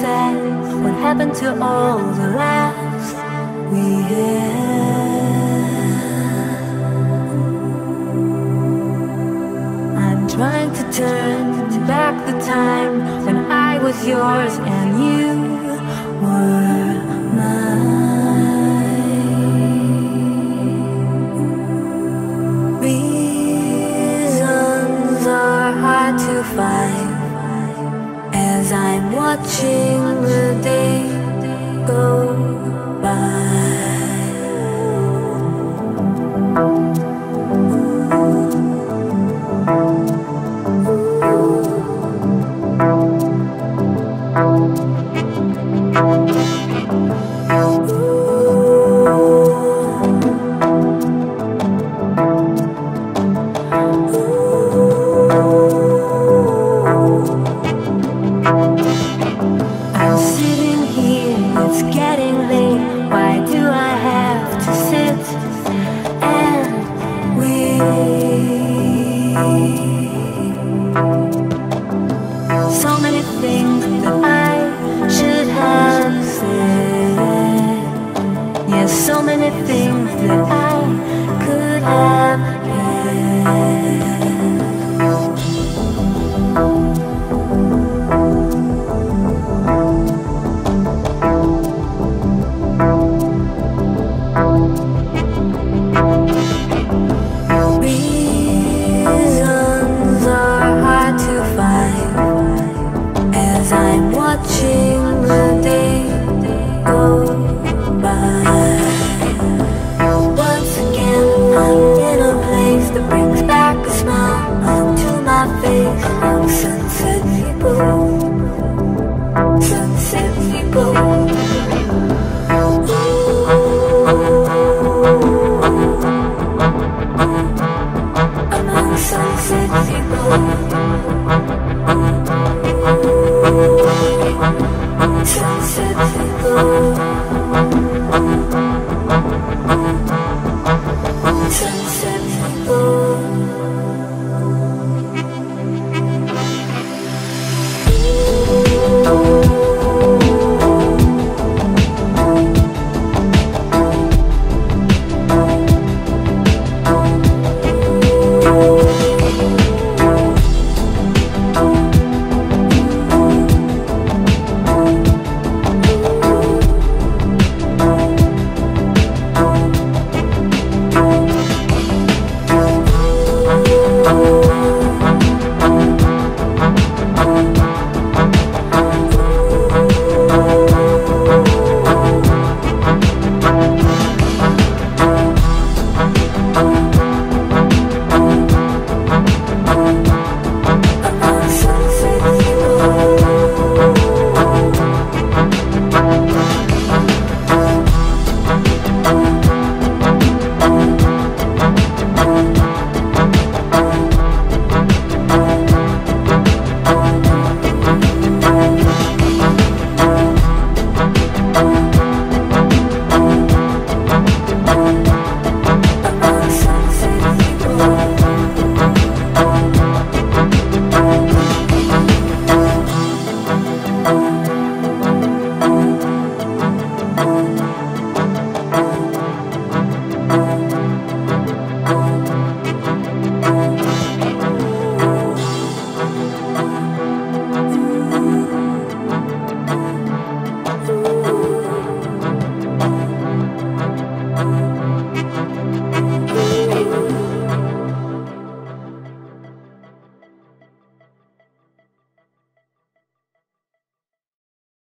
What happened to all the laughs we had? I'm trying to turn back the time when I was yours and you were mine. Reasons are hard to find watching the day go by. It's getting late, why do I have to sit and wait? So many things that I should have said. Yes, yeah, so many things that I could have. Sunset